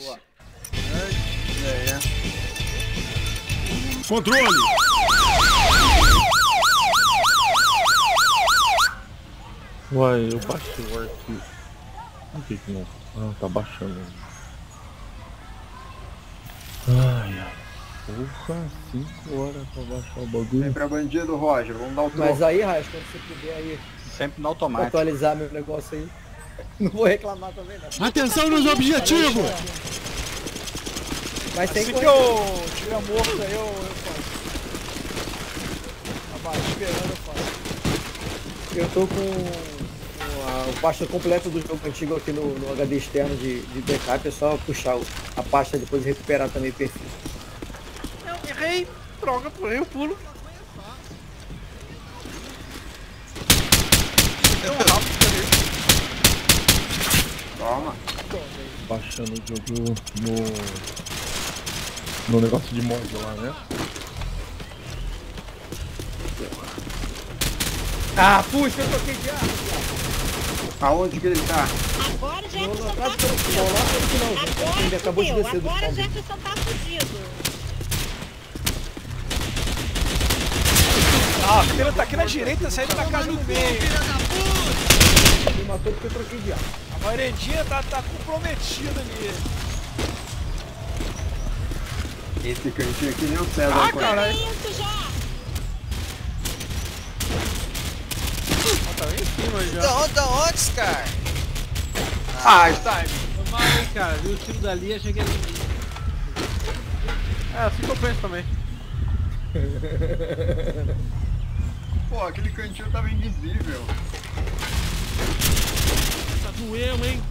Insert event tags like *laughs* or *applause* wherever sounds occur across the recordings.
Boa. É, é. Controle! Uai, eu baixei o arquivo. Por que que não? Ah, tá baixando. Ai, ai. Porra, 5 horas pra baixar o bagulho. Vem pra bandido, Roger. Vamos dar o troco. Mas aí, Raiz, quando você puder aí Sempre no automático. atualizar meu negócio aí, *laughs* não vou reclamar também não. Atenção nos objetivos! Mas tem Assim coisa... que eu tiver morto aí, eu, eu faço. Abaixo, esperando eu faço. Eu tô com com a, o pasta completo do jogo antigo aqui no, no HD externo de, de backup, é só puxar o- a pasta e depois recuperar também o perfil. Não, errei. Droga, pulei o pulo. Deu um rápido. Toma. Baixando o jogo no. No negócio de mod lá, né? Ah, puxa, eu troquei de arma. Aonde que ele tá? Agora o Jefferson Não, tá do- fudido. lá. Agora Ele acabou de descer do Agora o palco. Jefferson tá fudido. Ah, a câmera tá aqui na direita, saindo da casa no meio. Me matou porque eu troquei de arma. A varandinha tá, tá comprometida ali. Esse cantinho aqui nem o César Ah, conhece. caralho. Isso já. Ah, tá em cima já. Da onde, da onde, Scar? Ah, está. Foi mal aí, cara. Vi o tiro dali, achei que era mim. É, assim que eu penso também. Pô, aquele cantinho tava invisível. Tá doeu, hein?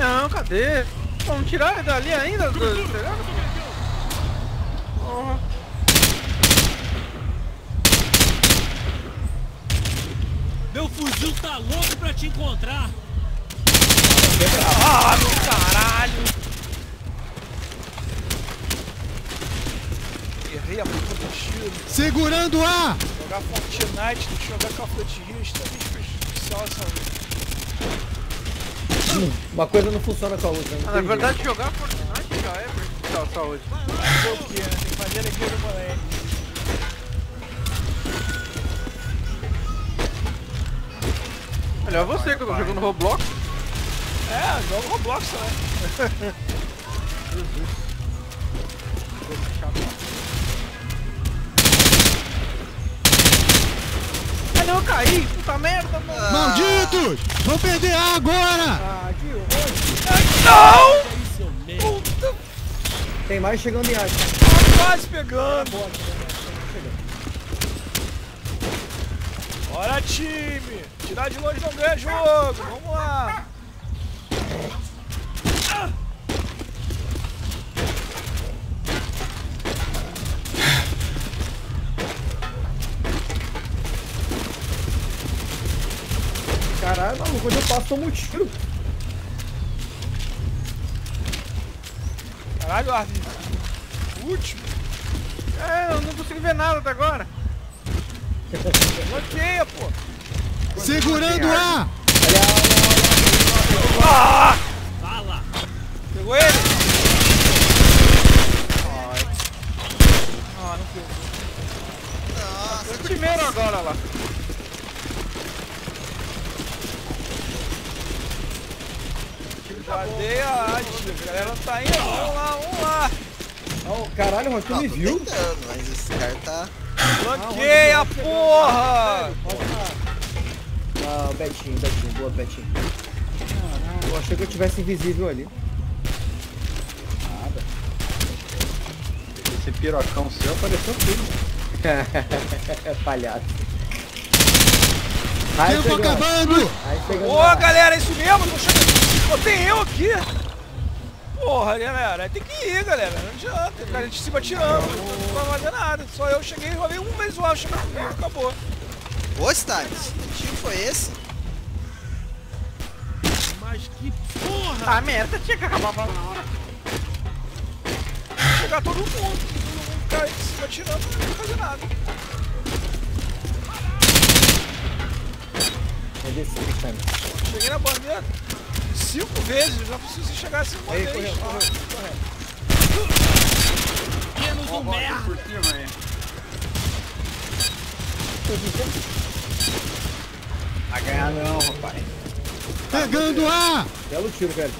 Não, cadê? Vamos tirar ele dali ainda? Será? Porra. Meu fuzil tá louco pra te encontrar! Ah, meu caralho! Errei a porra do tiro. Segurando A! Jogar Fortnite, jogar Call of Duty Rio, está bem especial essa vez. Uma coisa não funciona com a outra. Ah, na verdade, jogar Fortnite já é prejudicial à saúde. Né? Tem que fazer alegria do moleque. Melhor você que eu tô jogando Roblox. É, jogo Roblox também. Ah não, eu caí! Puta merda, mano! Malditos! Vou perder A agora! Ah. Não! Puta, Tem mais chegando em área. tá quase pegando! Bora, time! Tirar de longe não ganha jogo! Vamos lá! Caralho, maluco, quando eu passo, tomo um tiro. Caralho, Armin! Último! É, eu não consigo ver nada até agora! Bloqueia, pô! Segurando A! Ah! Fala! Pegou ele? Ah, não pegou. Nossa, primeiro agora lá. Dei a arte, a galera tá indo. Vamos lá, vamos lá. Oh, caralho, mas tu me viu? tentando, mas esse cara tá... Bloqueia, porra! Ah, Betinho, Betinho, boa, Betinho. Eu achei que eu tivesse invisível ali. Esse pirocão seu apareceu tudo. *laughs* Palhaço. Aí Tempo acabando! Boa, galera, é isso mesmo? Tô chegando. Botei eu aqui. Porra, galera, tem que ir, galera. Não adianta. Tem cara de cima atirando. Não vai fazer nada. Só eu cheguei, rolei um mês o chegou comigo, acabou. Ô, Stalins, que time foi esse? Mas que porra! Ah, merda, tinha que acabar na hora. Chegar todo mundo. Todo mundo ficar aí de cima atirando, não vai fazer nada. Cheguei na bandeira cinco vezes, eu já preciso se chegar assim uma Aí, vez. correu, correu, correu. Menos Ó, um merda. por cima aí. Vai ganhar não, rapaz. Pegando A! Belo tiro, velho.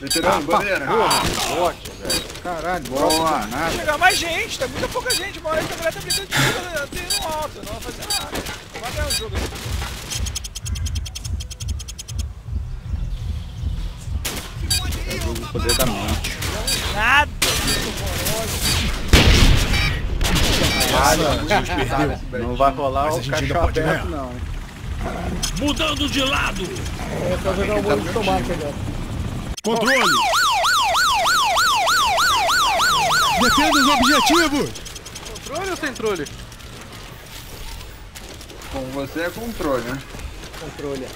Veterano, bandeira. Forte, velho. Caralho, Boa. boa. Vai Nada. chegar mais gente, tá muita pouca gente. Uma hora que a galera tá brincando de tiro, tem no alto, não vai fazer nada. Vai ganhar o jogo. Não vai rolar Mas a o gente ainda pode aberto, ganhar. não. Mudando de lado. É só jogar o molho de tomate agora. Controle! Defenda os objetivos! Controle ou sem trolhe? Com você é controle, né? Controle.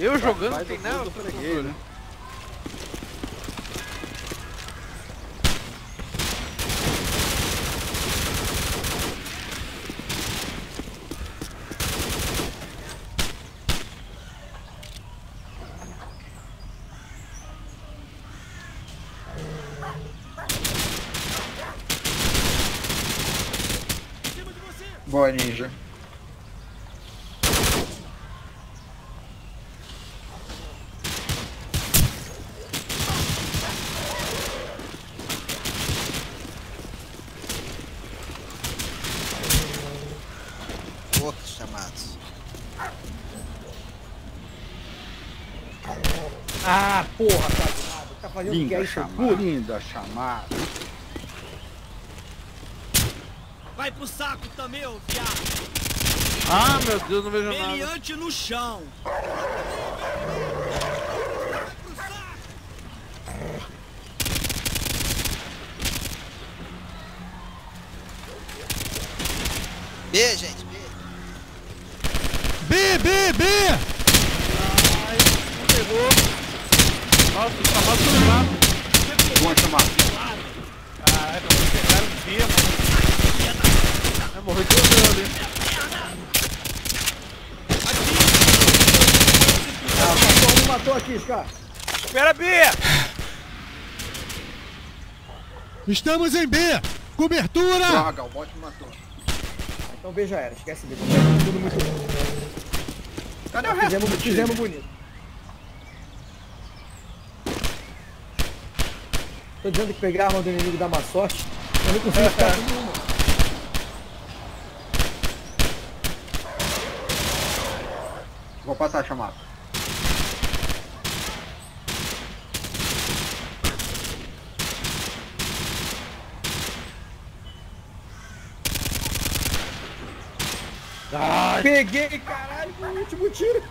Eu jogando não tem nada, eu Boa, ninja. Poucos chamados. Ah, porra, tá nada. Tá fazendo que Linda aí, seu chamada. cu? Linda chamada. Vai pro saco também, ô viado. Ah, meu Deus, não vejo nada. Meliante no chão. B, gente, B. B, B, B! Nossa, tá do Boa chamada. Caraca, vou pegar um B, mano. Morreu de Deus ali. Ah, o cachorro me matou aqui, Scar. Espera B. Estamos em B! Cobertura! Droga, o bot me matou. Então B já era, esquece B. Tudo muito bom. Cadê o resto Fizemos, fizemos bonito. Tô dizendo que pegar a arma do inimigo dá má sorte. Eu não consigo ficar com nenhuma. Vou passar a chamada. Peguei, caralho, com o último tiro.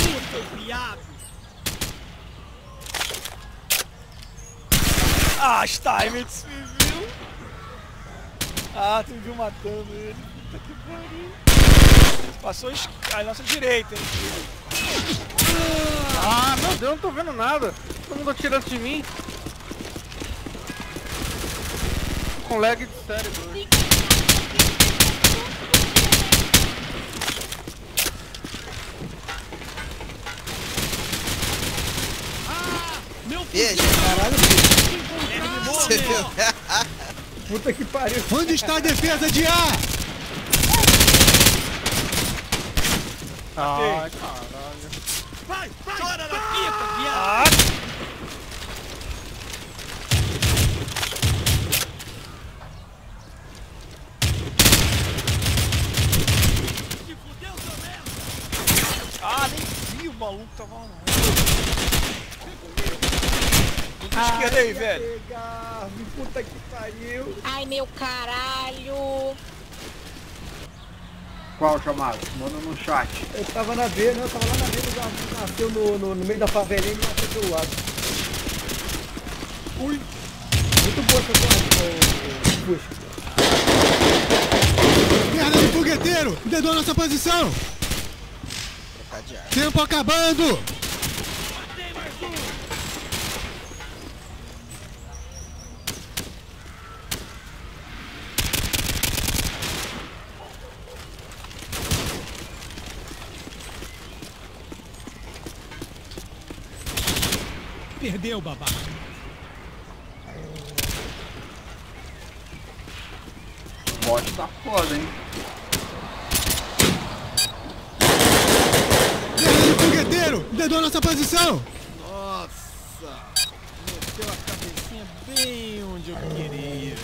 Puta, viado. Ah, Steinmetz. Ah, tu viu matando ele. Puta que pariu. Passou a nossa direita, hein? Ah, meu Deus, eu não tô vendo nada. Todo mundo atirando de mim. Com lag de cérebro. hoje. Meu gente. Caralho, Você viu? *laughs* puta que pariu. Onde está a defesa de A? Ai, caralho. Vai, vai. Chora na pica, viado. Ah, ah, nem vi o maluco tava lá. Ponto esquerda aí, velho. Pegar, puta que pariu. Ai, meu caralho. Qual chamada? Manda no chat. Eu tava na B, né? Eu tava lá na B, mas nasceu no, no, no meio da favelinha e matou pelo lado. Ui. Muito boa essa coisa, Fusca. Merda do fogueteiro! Dedou nossa posição! Tempo acabando! Perdeu, babaca. O bot tá foda, hein? Guerra do fogueteiro! Dedou nossa posição! Nossa! Meteu a cabecinha bem onde eu queria.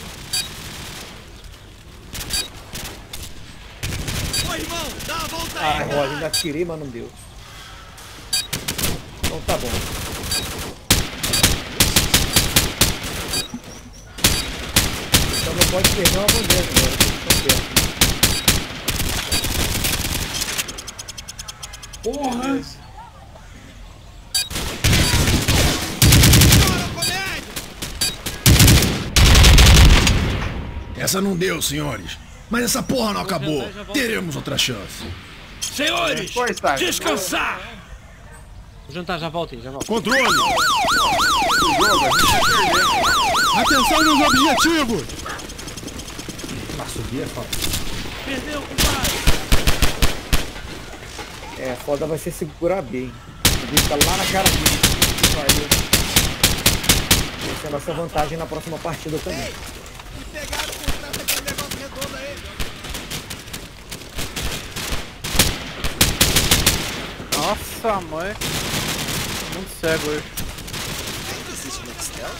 Ô irmão, dá a volta Ah, aí, Roger, caralho. ainda tirei, mas não deu. Então tá bom. Então não pode perder uma bandeira agora. Tá certo. Porra! Essa não deu, senhores. Mas essa porra não acabou. Teremos outra chance. Senhores, descansar! Vou jantar, já volto aí, já volto. Controle! O jogo, a vai. Atenção nos objetivos! Perdeu, compadre! É, foda vai ser segurar bem. O bicho tá lá na cara dele. Essa é a nossa vantagem na próxima partida também. Me pegaram por trás daquele negócio redondo aí. Nossa, mãe. Muito cego hoje. Ainda existe Nextel?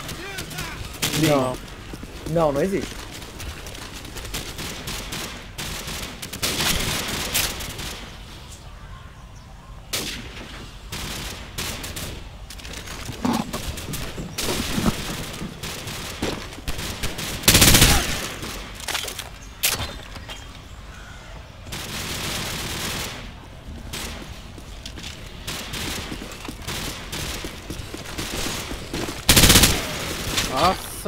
Não. Não, não existe.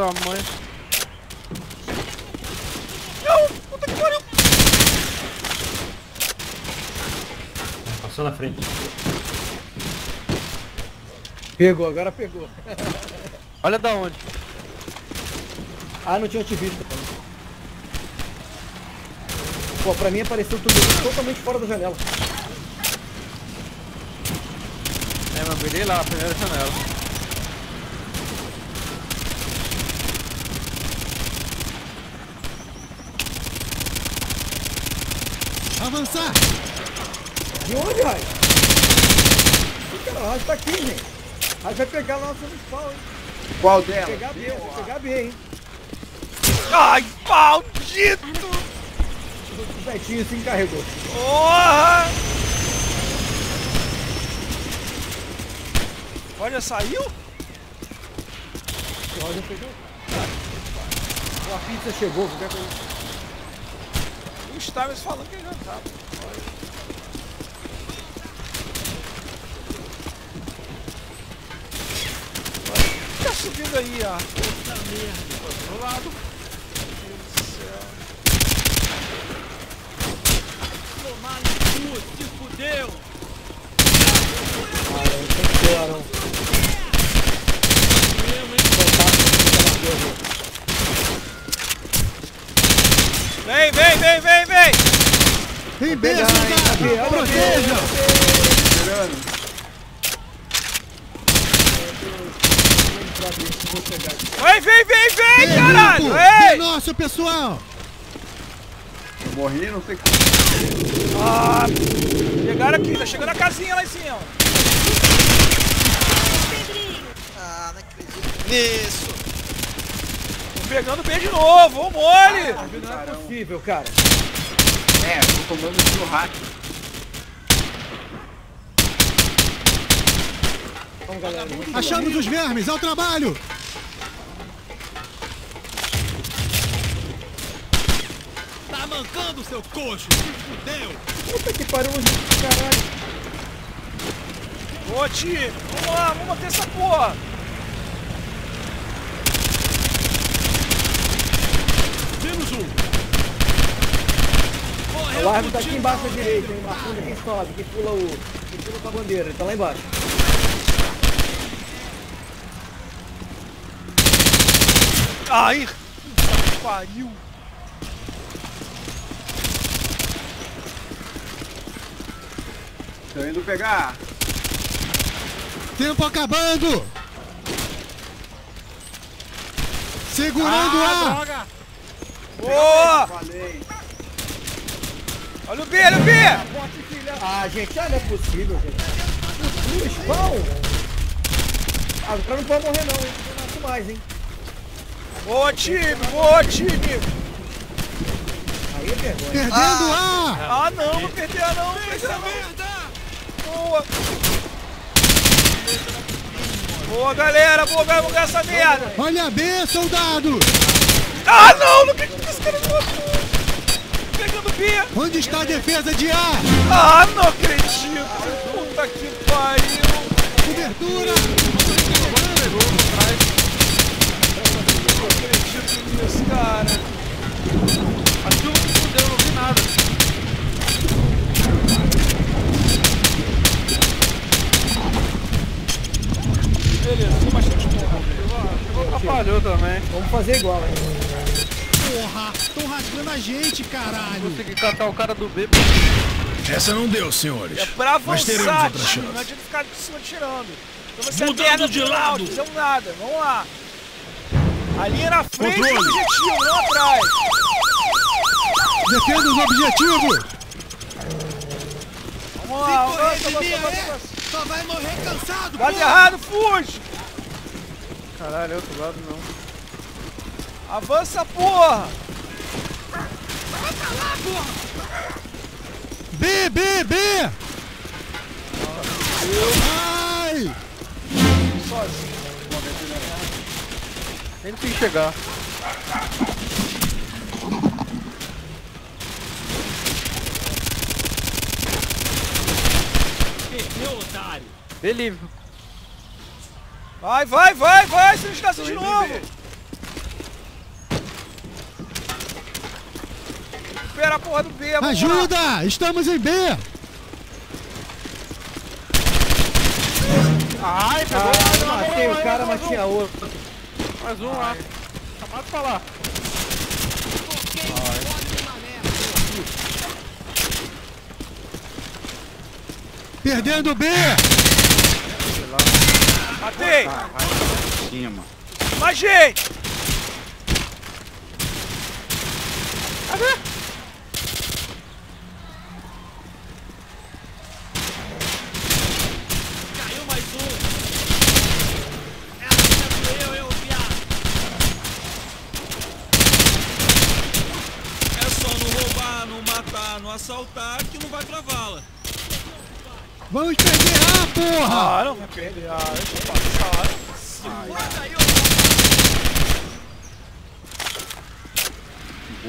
Nossa, mãe. Passou na frente. Pegou, agora pegou. *laughs* Olha da onde. Ah, não tinha te visto. Pô, pra mim apareceu tudo totalmente fora da janela. É, mas eu virei lá, a primeira janela. Avançar! De onde, Raiz? Ih, Cara, o Raiz tá aqui, gente. Raiz vai pegar lá no seu spawn, hein? Qual Vai dela? pegar B, vai pegar B, hein? Ai, maldito! O Betinho se encarregou. Porra! Olha, saiu? O Roger pegou. Ó, A pizza chegou, qualquer coisa. Stamers falando que ele já tava. Tá subindo aí, ó. Puta merda. Do outro lado. Meu Deus do céu. Tomar no cu, se fudeu! Ah, não tem que ter lá, não. Vem, vem, vem, vem, vem! Em B, Pegar, hein? soldado! Abre, abre, Proteja! Vem, vem, vem, vem, caralho! É Ei! nosso, pessoal! Eu morri, não sei como. Ah, pegaram aqui, tá chegando a casinha lá em cima. Ah, não acredito nisso. Tô pegando bem de novo, ô mole! Não é possível, cara. É, tô tomando tiro rápido. Vamos, galera. Achamos os vermes, ao trabalho! Tá mancando, seu coxo! Se fudeu! Puta que pariu, caralho. Ô, time, vamos lá, vamos bater essa porra. Menos um! O árbitro tá aqui embaixo à direita, hein? Marcando quem sobe, quem pula o. Quem pula com a bandeira, ele tá lá embaixo. Ai, puta que pariu. Tô indo pegar. Tempo acabando! Segurando o ar! droga! Boa! Falei. Olha o B, olha o B! Ah, gente, ah, não é possível, gente. O spawn. Ah, o cara não pode morrer não, hein? Não nasce mais, hein? Boa, time! Boa, time! Aí é vergonha. Perdendo ar! Ah, não, não perder não, não perder não. Boa! Boa, galera! Boa, galera, vamos ganhar essa merda! Olha B, soldado! Ah, não! Não acredito que esse cara matou! Onde está a defesa de ar? Ah, não acredito! Puta que pariu! Cobertura! Não acredito nisso, cara! Acho que fudeu, não vi nada. Beleza, tô bastante bom. Atrapalhou também. Vamos fazer igual, hein? Porra! Estão rasgando a gente, caralho! Consegui catar o cara do B. Essa não deu, senhores. É pra Mas teremos avançar, outra chance. não adianta ficar de cima tirando. Então você Mudando de lado. Não fizemos nada, vamos lá. A linha na frente do Controle. objetivo, não atrás. Defenda os objetivos! Vamos lá, avança, avança, avança, avança. Só vai morrer cansado, Lado errado, fuge! Caralho, outro lado não. Avança, porra! B, B, B! Ai! Sozinho. Nem consegui chegar. B livre. Vai, vai, vai, vai, se não esquece de novo! Espera a porra do B, vamos lá. Ajuda! Estamos em B! Ai, pegou. Ah, matei o cara, mas tinha outro. Mais um lá. Acabado de falar. Perdendo B! Matei! Cima. Mais gente! Caiu mais um. Essa é eu, eu, viado. É só não roubar, não matar, não assaltar que não vai pra vala. Vamos perder A, porra! Ah, não vai perder. Ah, deixa eu passar.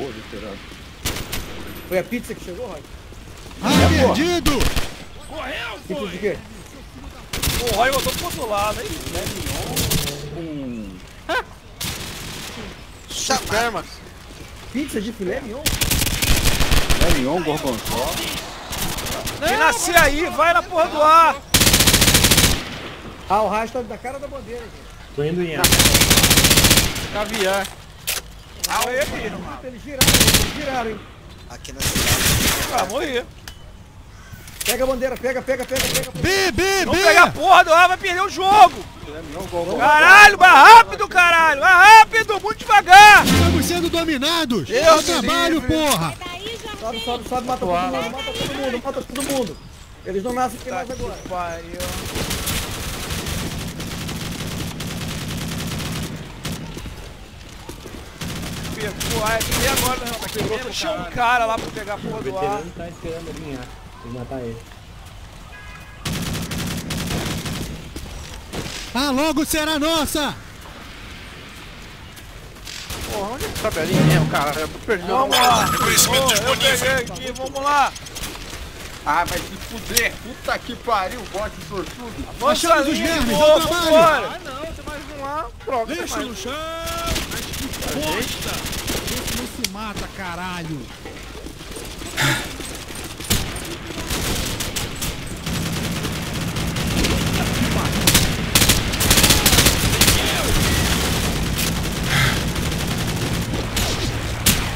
Boa, veterano. Foi a pizza que chegou, Rod? A perdido! Pizza de quê? Porra, eu tô pro outro lado, hein? Um. Supermas. Pizza de filé mignon? É Mignon, Gorgonzola. Quem nascer aí, vai na porra do ar! Ah, o raio tá da cara da bandeira, gente. Tô indo em A. Caviar. Ah, eu. Eles giraram, eles giraram, hein? Aqui na cidade. Ah, morri. Pega a bandeira, pega, pega, pega, pega. B, B, Vamos pegar a porra do ar, vai perder o jogo! É. Caralho, mais rápido, caralho! Mais rápido, muito devagar! Estamos sendo dominados! Ao me trabalho, livre. porra! Já Sobe, sobe, sobe, mata todo mundo, mata todo mundo, mata todo mundo. Eles não nascem aqui mais agora. Pariu. Pegou, ah, é agora, não, tá. Tinha um cara lá pra pegar a porra O do ar. veterano tá esperando. Tem que matar ele. Ah, logo será nossa! Porra, onde é que sabe ali mesmo, cara? Eu perdi o Vamos lá! Eu peguei aqui, vamos lá! Ah, vai se fuder. Puta que pariu, bote sortudo. Avança ali, os vermes, trabalho. vambora! Ah, não, tem mais um lá. Tem Deixa mais no chão. Mas que bosta. Não se mata, caralho!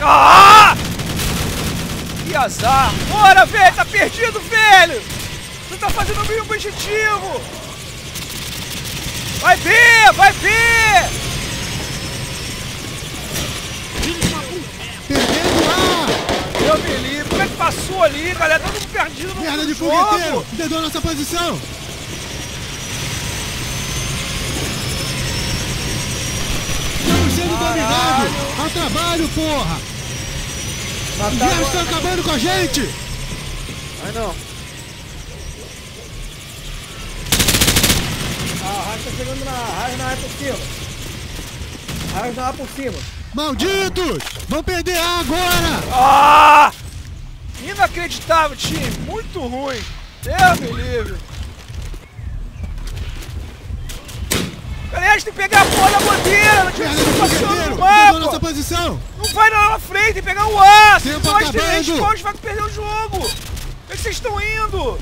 Ah! Que azar! Bora, velho! Tá perdido, velho! Você tá fazendo o meu objetivo! Vai ver! Vai ver! Livre. Como é que passou ali, galera? Todo mundo perdido no Merda de jogo. fogueteiro! Dedou nossa posição! Estamos sendo dominados! Ao trabalho, porra! Os guerras estão acabando com a gente! Ai não. Ah, o Raio tá chegando na Raio na área por cima. Raio na área por cima. Malditos! Vão perder A agora! Ah! Inacreditável, time. Muito ruim. Deus me livre. Galera, a gente tem que pegar a porra da bandeira. Não tinha que passando no Dedou nossa mapa. posição! Não vai lá na frente, tem que pegar o A. Se nós a gente vai perder o jogo. Onde é que vocês estão indo?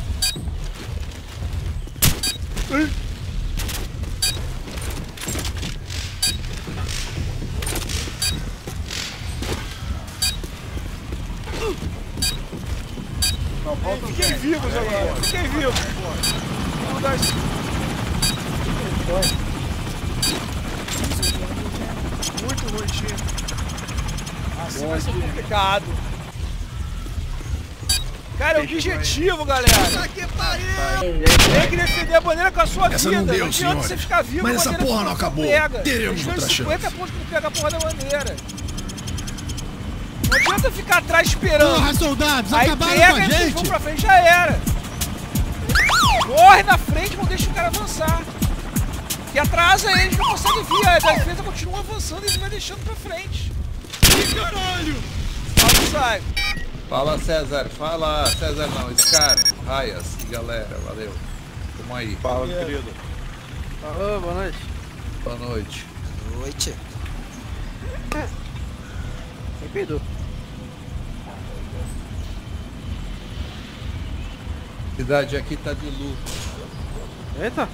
Fiquem vivos. Vamos dar. Muito ruim, time. Assim vai ser complicado. Cara, é o objetivo, galera. Tem que defender a bandeira com a sua Essa vida. não deu, adianta senhores. você ficar vivo Mas essa porra não acabou. Pega. Teremos outra estão em 50 chance. pontos que não pega a porra da bandeira. Não adianta ficar atrás esperando. Porra, soldados! Aí Acabaram pega com a gente! vão pra frente, já era. Corre na frente, não deixa o cara avançar. Que atrasa eles, não consegue vir. A defesa continua avançando e ele vai deixando pra frente. Caralho! Fala, sai. Fala César, fala César não, Scar, Raias e galera, valeu. Tamo aí. Fala, querido. Alô, boa noite. Boa noite. Noite. Quem peidou? Cidade aqui tá de luto. Eita.